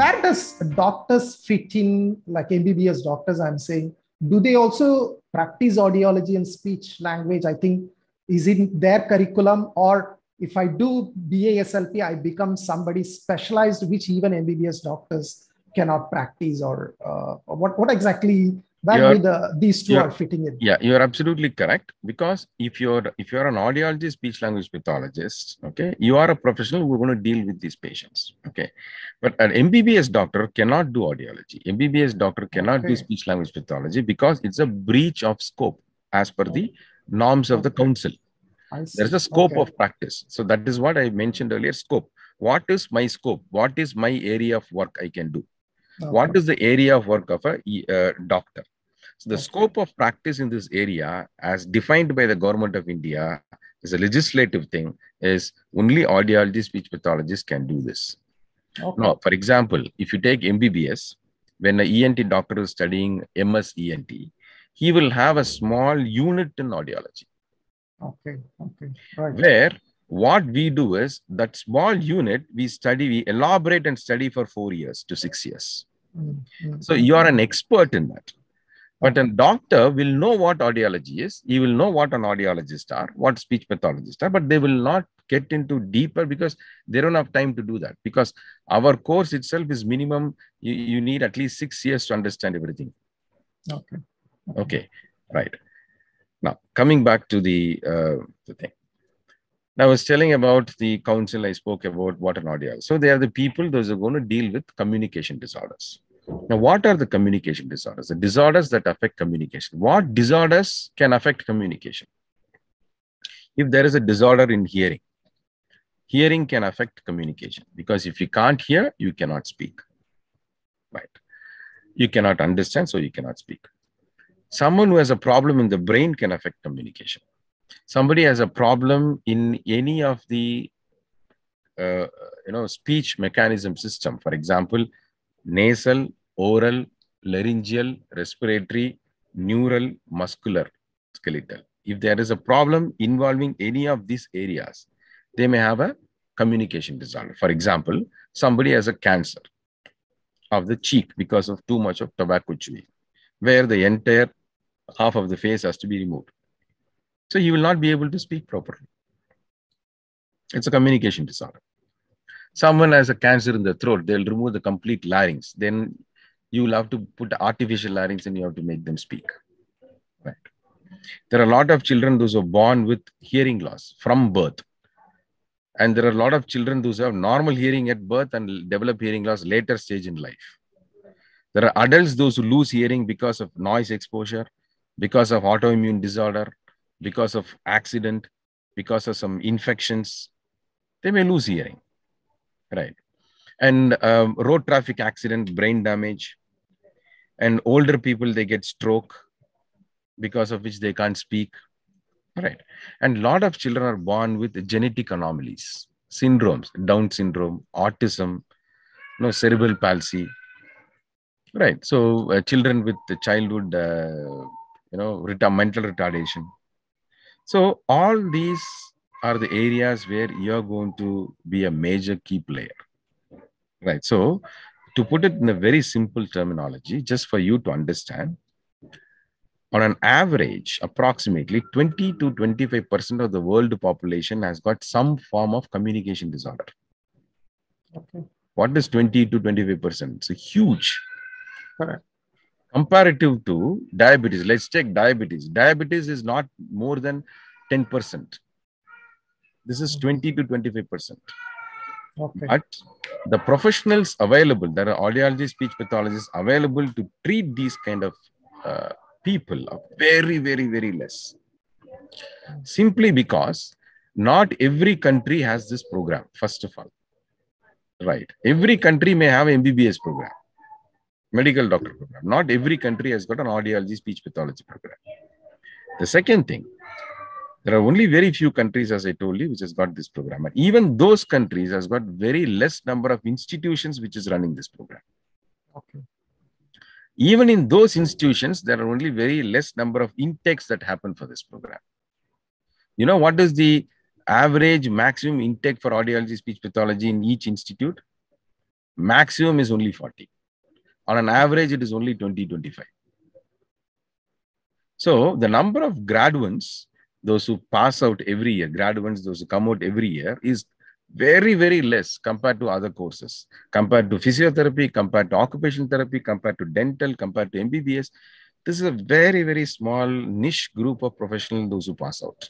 where does doctors fit in, like MBBS doctors? I'm saying, do they also practice audiology and speech language? I think is in their curriculum, or if I do BASLP, I become somebody specialized, which even MBBS doctors cannot practice, or uh, what? What exactly where the, these two are fitting in? Yeah you're absolutely correct because if you're if you're an audiologist speech language pathologist okay you are a professional who's going to deal with these patients okay? But an mbbs doctor cannot do audiology. Mbbs doctor cannot okay. do speech language pathology because it's a breach of scope as per the norms of the council. There's a scope okay. of practice. So that is what i mentioned earlier scope. What is my scope? What is my area of work i can do Okay. What is the area of work of a uh, doctor? So the okay. scope of practice in this area, as defined by the government of India, is a legislative thing. Is only audiology speech pathologists can do this. Okay. Now, for example, if you take MBBS, when an ENT doctor is studying MS ENT, he will have a small unit in audiology. Okay. Okay. Right. Where what we do is that small unit we study, we elaborate and study for four years to six years. Mm-hmm. So you are an expert in that. But a doctor will know what audiology is. He will know what an audiologist are, what speech pathologists are, but they will not get into deeper because they don't have time to do that. Because our course itself is minimum, you, you need at least six years to understand everything. Okay. Okay. Right. Now, coming back to the, uh, the thing. I was telling about the council, I spoke about what an audiologist. So they are the people, those are going to deal with communication disorders. Now, what are the communication disorders? The disorders that affect communication. What disorders can affect communication? If there is a disorder in hearing, hearing can affect communication because if you can't hear, you cannot speak. Right? You cannot understand, so you cannot speak. Someone who has a problem in the brain can affect communication. Somebody has a problem in any of the uh, you know speech mechanism system, for example, nasal, oral, laryngeal, respiratory, neural, muscular, skeletal. If there is a problem involving any of these areas, they may have a communication disorder. For example, somebody has a cancer of the cheek because of too much of tobacco chewing, where the entire half of the face has to be removed. So he will not be able to speak properly. It's a communication disorder. Someone has a cancer in the throat, they'll remove the complete larynx. Then you will have to put artificial larynx and you have to make them speak. Right. There are a lot of children those are born with hearing loss from birth. And there are a lot of children those have normal hearing at birth and develop hearing loss later stage in life. There are adults those who lose hearing because of noise exposure, because of autoimmune disorder, because of accident, because of some infections. They may lose hearing. Right and um, road traffic accident brain damage and older people they get stroke because of which they can't speak right and a lot of children are born with genetic anomalies syndromes down syndrome autism you know cerebral palsy right so uh, children with the childhood uh, you know mental retardation so all these are the areas where you're going to be a major key player right so to put it in a very simple terminology, just for you to understand, on an average, approximately 20 to 25% of the world population has got some form of communication disorder. Okay. What is 20 to 25%? It's a huge. Correct. Comparative to diabetes, let's take diabetes. Diabetes is not more than 10%. This is 20 to 25%. Okay. But the professionals available, there are audiology speech pathologists available to treat these kind of uh, people are very, very, very less. Simply because not every country has this program, first of all. Right. Every country may have MBBS program, medical doctor program. Not every country has got an audiology speech pathology program. The second thing, there are only very few countries, as I told you, which has got this program. And even those countries has got very less number of institutions which is running this program. Okay. Even in those institutions, there are only very less number of intakes that happen for this program. You know what is the average maximum intake for audiology speech pathology in each institute? maximum is only 40. On an average, it is only 20, 25. So the number of graduates, those who pass out every year, graduates, those who come out every year, is very, very less compared to other courses, compared to physiotherapy, compared to occupational therapy, compared to dental, compared to MBBS. This is a very, very small niche group of professionals, those who pass out.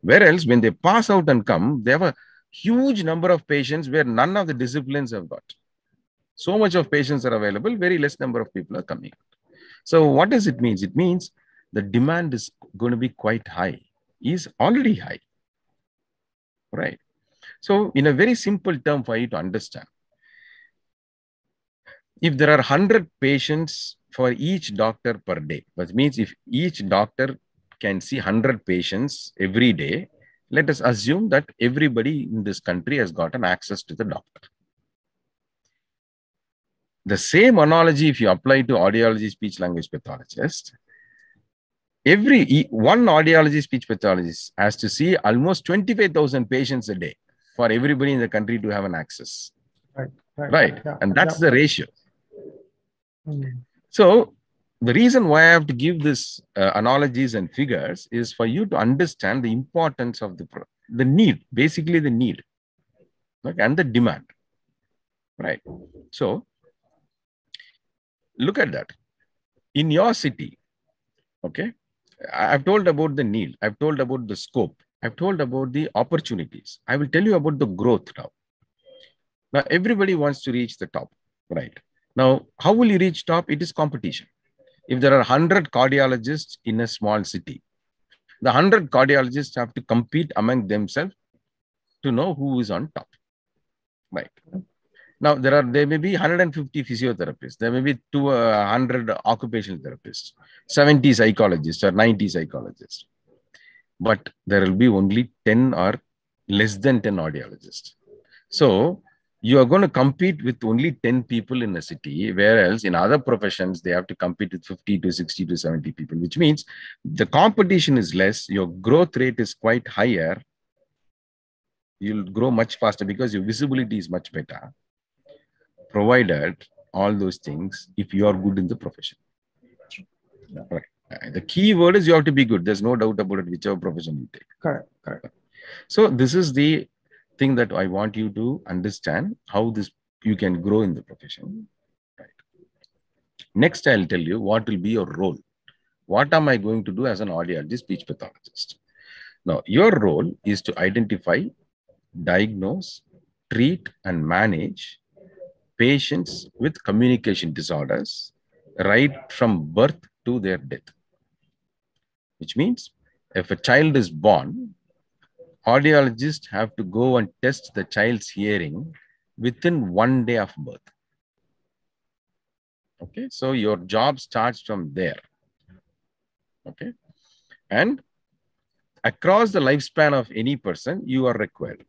Whereas when they pass out and come, they have a huge number of patients where none of the disciplines have got. So much of patients are available, very less number of people are coming. So what does it mean? It means the demand is going to be quite high, is already high. Right. So in a very simple term for you to understand, if there are 100 patients for each doctor per day, which means if each doctor can see 100 patients every day, let us assume that everybody in this country has gotten access to the doctor. The same analogy, if you apply to audiology speech language pathologist, every one audiology speech pathologist has to see almost 25,000 patients a day for everybody in the country to have an access. Right. Right. right. Yeah. And that's yeah. the ratio. Mm. So the reason why I have to give this uh, analogies and figures is for you to understand the importance of the the need, basically the need, okay, and the demand. Right. So look at that. In your city, okay, I've told about the need. I've told about the scope. I've told about the opportunities. I will tell you about the growth now. Now, everybody wants to reach the top, right? Now, how will you reach top? It is competition. If there are 100 cardiologists in a small city, the 100 cardiologists have to compete among themselves to know who is on top, right? Now, there are there may be 150 physiotherapists, there may be 200 uh, occupational therapists, 70 psychologists or 90 psychologists but there will be only 10 or less than 10 audiologists. So you are going to compete with only 10 people in a city, whereas in other professions, they have to compete with 50 to 60 to 70 people, which means the competition is less, your growth rate is quite higher. You'll grow much faster because your visibility is much better, provided all those things if you are good in the profession. Yeah. Right. Uh, the key word is you have to be good. There's no doubt about it, whichever profession you take. Correct. Correct. So this is the thing that I want you to understand how this you can grow in the profession. Right. Next, I'll tell you what will be your role. What am I going to do as an audiologist, speech pathologist? Now, your role is to identify, diagnose, treat, and manage patients with communication disorders right from birth to their death. Which means if a child is born, audiologists have to go and test the child's hearing within one day of birth. Okay, so your job starts from there. Okay, and across the lifespan of any person, you are required.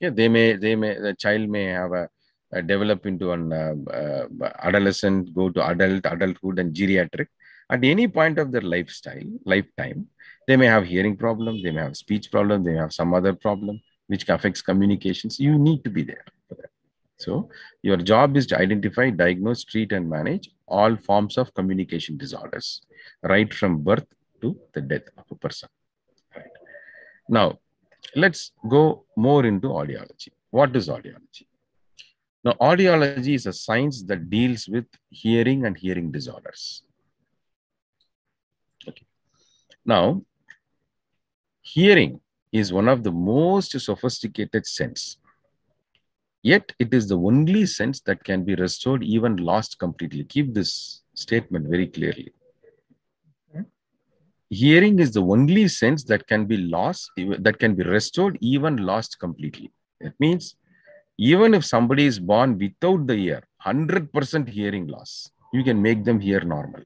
Okay, they may, they may, the child may have a uh, develop into an uh, uh, adolescent, go to adult, adulthood, and geriatric. At any point of their lifestyle, lifetime, they may have hearing problem, they may have speech problem, they may have some other problem which affects communications. You need to be there. So your job is to identify, diagnose, treat, and manage all forms of communication disorders, right from birth to the death of a person. Right. Now, let's go more into audiology. What is audiology? Now, audiology is a science that deals with hearing and hearing disorders. Okay. Now, hearing is one of the most sophisticated sense. Yet, it is the only sense that can be restored, even lost completely. Keep this statement very clearly. Hearing is the only sense that can be lost, that can be restored, even lost completely. It means even if somebody is born without the ear, 100% hearing loss, you can make them hear normal.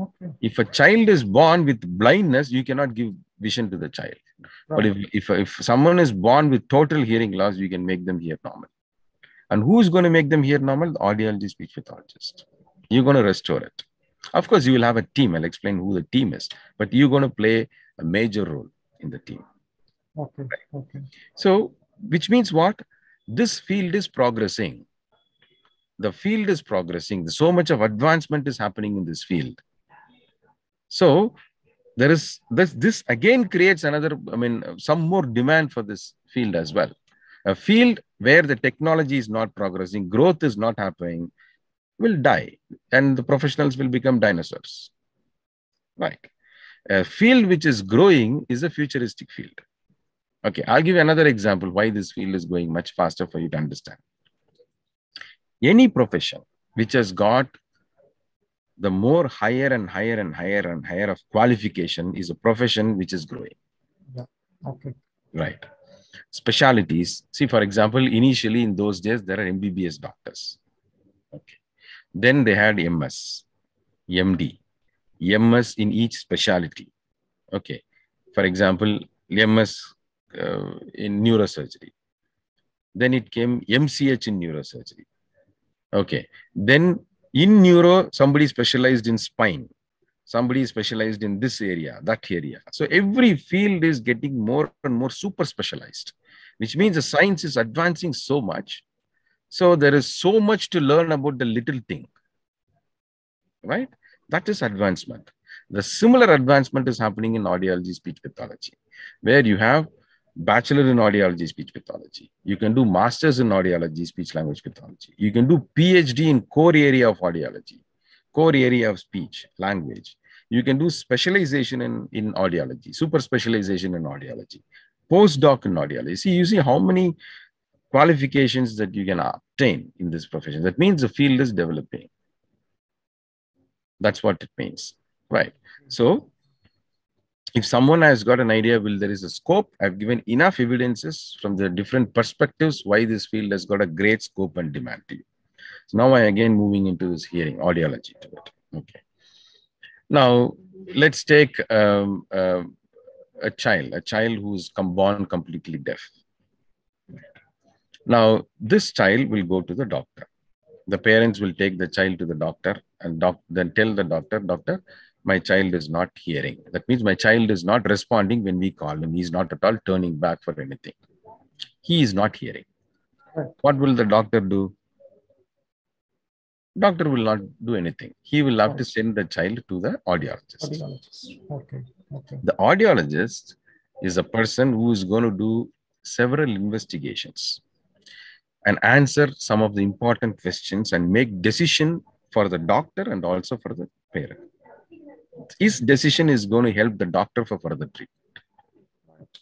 Okay. If a child is born with blindness, you cannot give vision to the child. Right. But if, if, if someone is born with total hearing loss, you can make them hear normal. And who's going to make them hear normal? The audiology speech pathologist. You're going to restore it. Of course, you will have a team. I'll explain who the team is, but you're going to play a major role in the team. Okay. Right. Okay. So, which means what? this field is progressing. The field is progressing. So much of advancement is happening in this field. So there is this, this again creates another, I mean, some more demand for this field as well. A field where the technology is not progressing, growth is not happening, will die, and the professionals will become dinosaurs. Right. A field which is growing is a futuristic field. Okay, I'll give you another example why this field is going much faster for you to understand. Any profession which has got the more higher and higher and higher and higher of qualification is a profession which is growing. Yeah. Okay. Right. Specialities. See, for example, initially in those days, there are MBBS doctors. Okay. Then they had MS, MD, MS in each specialty. Okay. For example, MS uh, in neurosurgery. Then it came MCH in neurosurgery. Okay. Then in neuro, somebody specialized in spine. Somebody specialized in this area, that area. So every field is getting more and more super specialized, which means the science is advancing so much. So there is so much to learn about the little thing. Right? That is advancement. The similar advancement is happening in audiology speech pathology, where you have bachelor in audiology speech pathology you can do masters in audiology speech language pathology you can do phd in core area of audiology core area of speech language you can do specialization in in audiology super specialization in audiology postdoc in audiology see you see how many qualifications that you can obtain in this profession that means the field is developing that's what it means right so if someone has got an idea, well, there is a scope. I've given enough evidences from the different perspectives why this field has got a great scope and demand to you. So now I again moving into this hearing audiology to it. Okay. Now let's take um, uh, a child, a child who's come born completely deaf. Now this child will go to the doctor. The parents will take the child to the doctor and doc- then tell the doctor, doctor, my child is not hearing. That means my child is not responding when we call him. He's not at all turning back for anything. He is not hearing. What will the doctor do? Doctor will not do anything. He will have to send the child to the audiologist. Audiologist. Okay. Okay. The audiologist is a person who is going to do several investigations and answer some of the important questions and make decision for the doctor and also for the parent his decision is going to help the doctor for further treatment,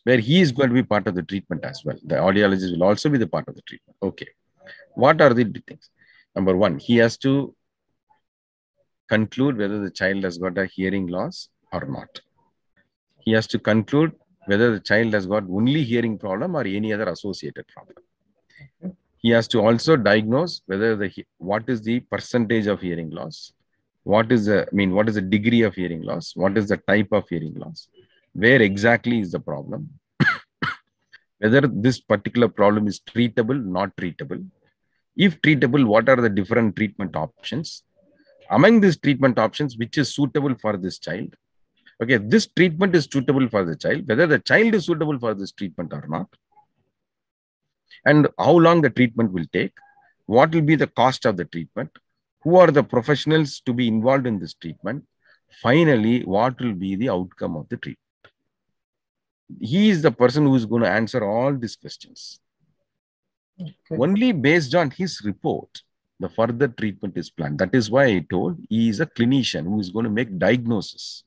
where he is going to be part of the treatment as well. The audiologist will also be the part of the treatment. Okay. What are the things? Number one, he has to conclude whether the child has got a hearing loss or not. He has to conclude whether the child has got only hearing problem or any other associated problem. He has to also diagnose whether the what is the percentage of hearing loss what is the i mean what is the degree of hearing loss what is the type of hearing loss where exactly is the problem whether this particular problem is treatable not treatable. If treatable what are the different treatment options? Among these treatment options which is suitable for this child? Okay this treatment is suitable for the child. Whether the child is suitable for this treatment or not and how long the treatment will take what will be the cost of the treatment who are the professionals to be involved in this treatment finally what will be the outcome of the treatment. He is the person who is going to answer all these questions. Okay. only based on his report the further treatment is planned. That is why i told he is a clinician who is going to make diagnosis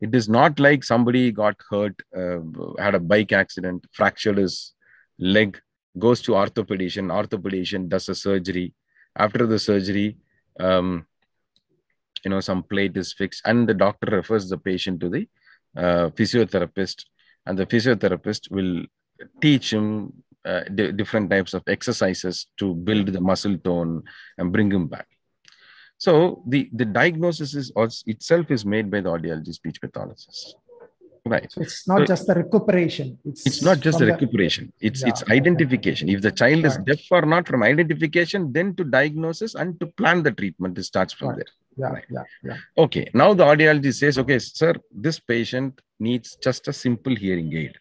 it is not like somebody got hurt uh, had a bike accident fractured his leg goes to orthopedician orthopedician does a surgery. After the surgery um, you know some plate is fixed and the doctor refers the patient to the uh, physiotherapist and the physiotherapist will teach him uh, d- different types of exercises to build the muscle tone and bring him back so the the diagnosis is itself is made by the audiology speech pathologist. Right. So it's not so just the recuperation. It's, it's not just the recuperation. It's yeah, it's identification. If the child right. is deaf or not from identification then to diagnosis and to plan the treatment it starts from right. there. Yeah, right. yeah yeah. Okay. Now the audiologist says okay sir this patient needs just a simple hearing aid.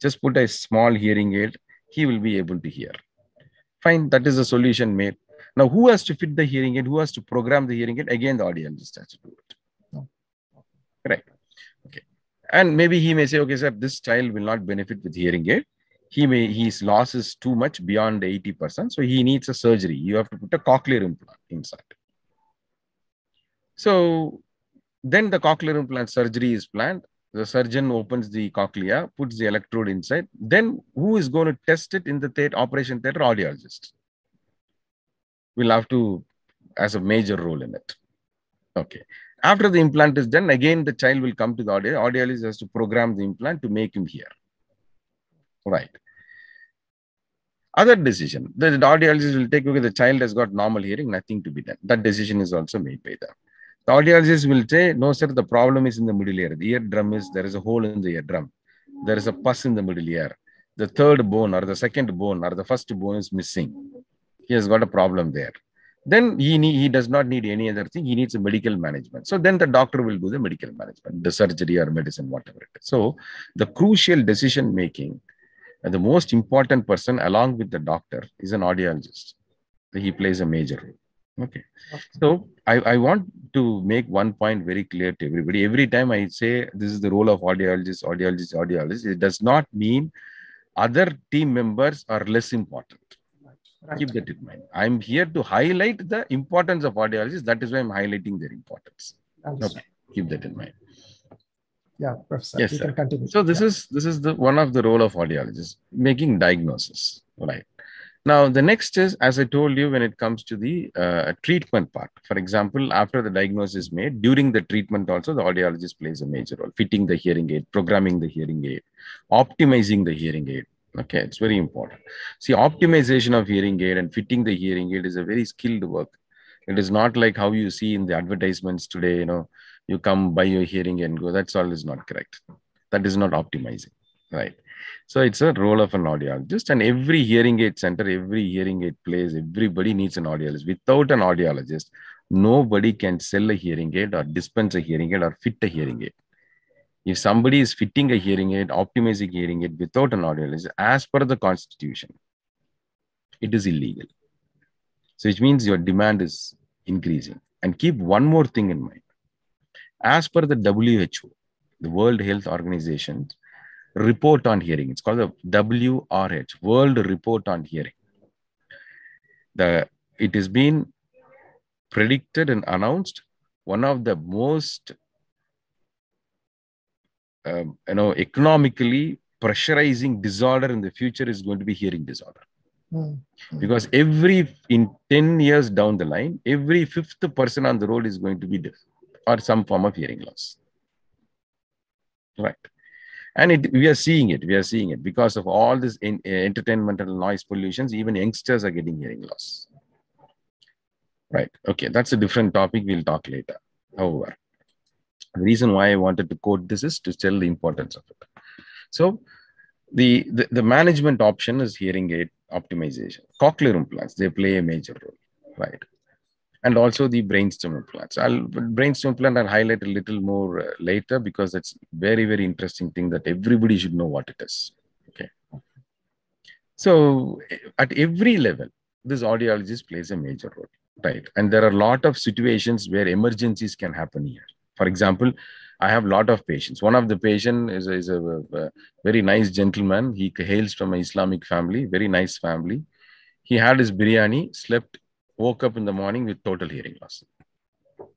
Just put a small hearing aid. He will be able to hear. Fine, that is a solution made. Now, who has to fit the hearing aid? Who has to program the hearing aid? Again, the audiologist has to do it. Right. Okay. And maybe he may say, okay, sir, this child will not benefit with hearing aid. He may his loss is too much beyond 80%. So he needs a surgery. You have to put a cochlear implant inside. So then the cochlear implant surgery is planned. The surgeon opens the cochlea, puts the electrode inside. Then who is going to test it in the theater, operation theater? Audiologist. We'll have to, as a major role in it. Okay. After the implant is done, again the child will come to the audio. Audiologist has to program the implant to make him hear. Right. Other decision, the, the audiologist will take, okay, the child has got normal hearing, nothing to be done. That decision is also made by them. The audiologist will say, no, sir, the problem is in the middle ear. The eardrum is, there is a hole in the eardrum. There is a pus in the middle ear. The third bone or the second bone or the first bone is missing. He has got a problem there. Then he, need, he does not need any other thing. He needs a medical management. So then the doctor will do the medical management, the surgery or medicine, whatever it is. So the crucial decision making, and the most important person along with the doctor is an audiologist. He plays a major role. Okay. So I, I want to make one point very clear to everybody. Every time I say this is the role of audiologist, audiologist, audiologist, it does not mean other team members are less important. Right. Keep that in mind. I'm here to highlight the importance of audiologists. That is why I'm highlighting their importance. Okay. Keep that in mind. Yeah, Professor. Yes, sir. So this yeah. is this is the one of the role of audiologists, making diagnosis. Right. Now, the next is, as I told you, when it comes to the uh, treatment part. For example, after the diagnosis is made, during the treatment also, the audiologist plays a major role, fitting the hearing aid, programming the hearing aid, optimizing the hearing aid. Okay, it's very important. See, optimization of hearing aid and fitting the hearing aid is a very skilled work. It is not like how you see in the advertisements today, you know, you come buy your hearing and go. That's all is not correct. That is not optimizing, right? So it's a role of an audiologist, and every hearing aid center, every hearing aid place, everybody needs an audiologist. Without an audiologist, nobody can sell a hearing aid or dispense a hearing aid or fit a hearing aid. If somebody is fitting a hearing aid, optimizing hearing aid without an audiologist, as per the constitution, it is illegal. So which means your demand is increasing. And keep one more thing in mind. As per the WHO, the World Health Organization, report on hearing. It's called the WRH, World Report on Hearing. The, it has been predicted and announced one of the most um, you know economically pressurizing disorder in the future is going to be hearing disorder. Mm-hmm. because every in 10 years down the line every fifth person on the road is going to be deaf or some form of hearing loss. Right. And it, we are seeing it we are seeing it. Because of all this in, uh, entertainment and noise pollutions even youngsters are getting hearing loss. Right. Okay that's a different topic we'll talk later. However the reason why i wanted to quote this is to tell the importance of it so the, the, the management option is hearing aid optimization cochlear implants they play a major role right and also the brainstem implants. I'll brainstem implant I'll highlight a little more uh, later because that's very very interesting thing that everybody should know what it is. Okay. So at every level, this audiologist plays a major role, right? And there are a lot of situations where emergencies can happen here. For example, I have a lot of patients. One of the patient is, is a, a very nice gentleman. He hails from an Islamic family, very nice family. He had his biryani, slept woke up in the morning with total hearing loss.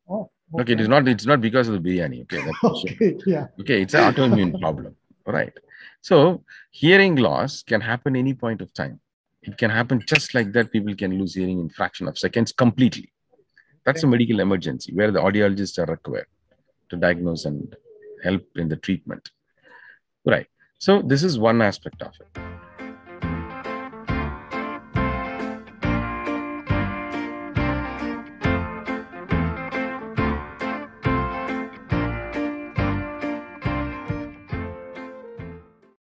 Oh, okay. okay. it is not. It's not because of the biryani. Okay, okay, yeah. Okay, it's an autoimmune problem, right? So hearing loss can happen any point of time. It can happen just like that. People can lose hearing in fraction of seconds completely. That's okay. a medical emergency where the audiologists are required to diagnose and help in the treatment. Right. So this is one aspect of it.